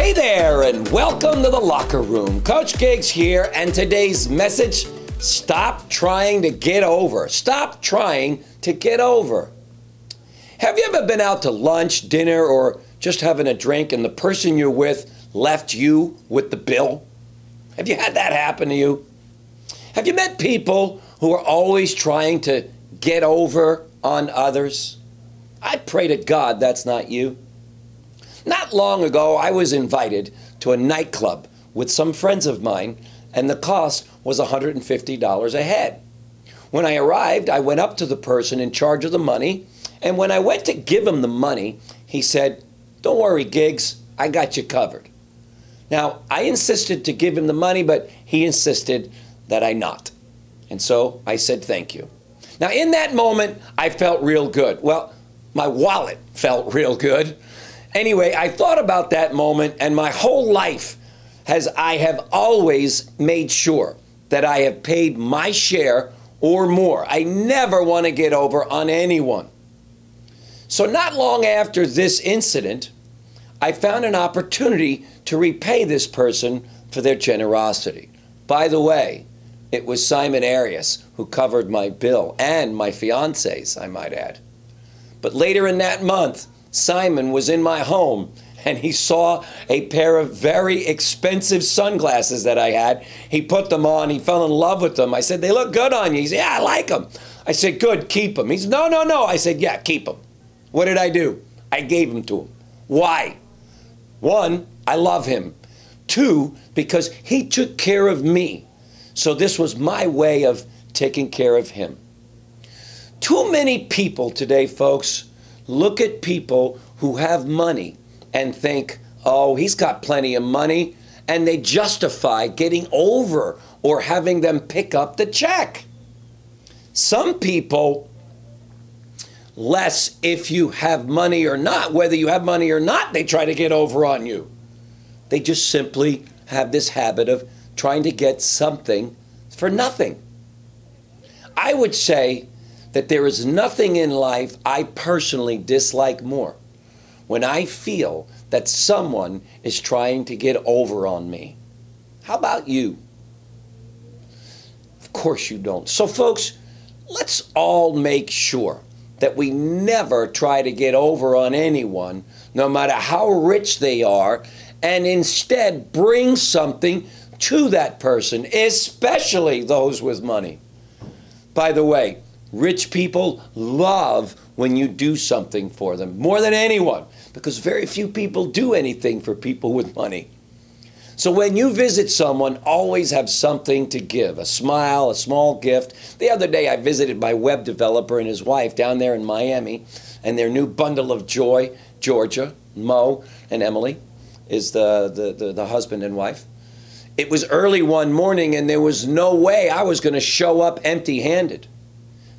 Hey there, and welcome to the locker room. Coach Gigs here, and today's message stop trying to get over. Stop trying to get over. Have you ever been out to lunch, dinner, or just having a drink and the person you're with left you with the bill? Have you had that happen to you? Have you met people who are always trying to get over on others? I pray to God that's not you. Not long ago, I was invited to a nightclub with some friends of mine, and the cost was $150 a head. When I arrived, I went up to the person in charge of the money, and when I went to give him the money, he said, Don't worry, Gigs, I got you covered. Now, I insisted to give him the money, but he insisted that I not. And so I said, Thank you. Now, in that moment, I felt real good. Well, my wallet felt real good. Anyway, I thought about that moment, and my whole life has I have always made sure that I have paid my share or more. I never want to get over on anyone. So, not long after this incident, I found an opportunity to repay this person for their generosity. By the way, it was Simon Arias who covered my bill and my fiance's, I might add. But later in that month, Simon was in my home and he saw a pair of very expensive sunglasses that I had. He put them on. He fell in love with them. I said, They look good on you. He said, Yeah, I like them. I said, Good, keep them. He said, No, no, no. I said, Yeah, keep them. What did I do? I gave them to him. Why? One, I love him. Two, because he took care of me. So this was my way of taking care of him. Too many people today, folks, look at people who have money and think, oh, he's got plenty of money, and they justify getting over or having them pick up the check. Some people, less if you have money or not, whether you have money or not, they try to get over on you. They just simply have this habit of trying to get something for nothing. I would say that there is nothing in life I personally dislike more when I feel that someone is trying to get over on me. How about you? Of course you don't. So, folks, let's all make sure that we never try to get over on anyone, no matter how rich they are, and instead bring something to that person, especially those with money. By the way, Rich people love when you do something for them more than anyone because very few people do anything for people with money. So when you visit someone, always have something to give a smile, a small gift. The other day, I visited my web developer and his wife down there in Miami, and their new bundle of joy, Georgia, Mo, and Emily, is the, the, the, the husband and wife. It was early one morning, and there was no way I was going to show up empty handed.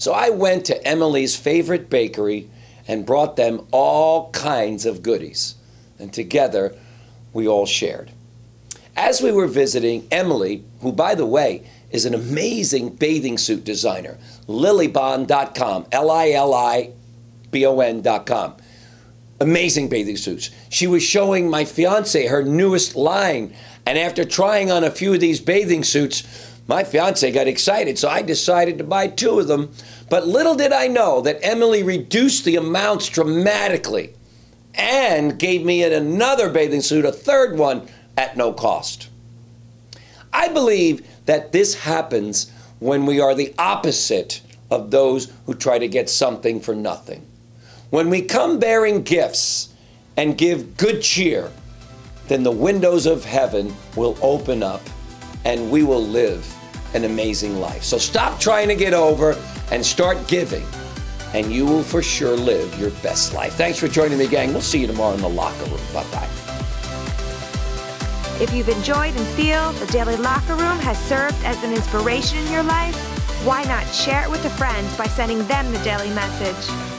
So I went to Emily's favorite bakery and brought them all kinds of goodies. And together, we all shared. As we were visiting, Emily, who, by the way, is an amazing bathing suit designer, lilibon.com, L I L I B O N.com. Amazing bathing suits. She was showing my fiance her newest line. And after trying on a few of these bathing suits, my fiance got excited, so I decided to buy two of them. But little did I know that Emily reduced the amounts dramatically and gave me another bathing suit, a third one, at no cost. I believe that this happens when we are the opposite of those who try to get something for nothing. When we come bearing gifts and give good cheer, then the windows of heaven will open up and we will live an amazing life. So stop trying to get over and start giving, and you will for sure live your best life. Thanks for joining me, gang. We'll see you tomorrow in the locker room. Bye bye. If you've enjoyed and feel the Daily Locker Room has served as an inspiration in your life, why not share it with a friend by sending them the daily message?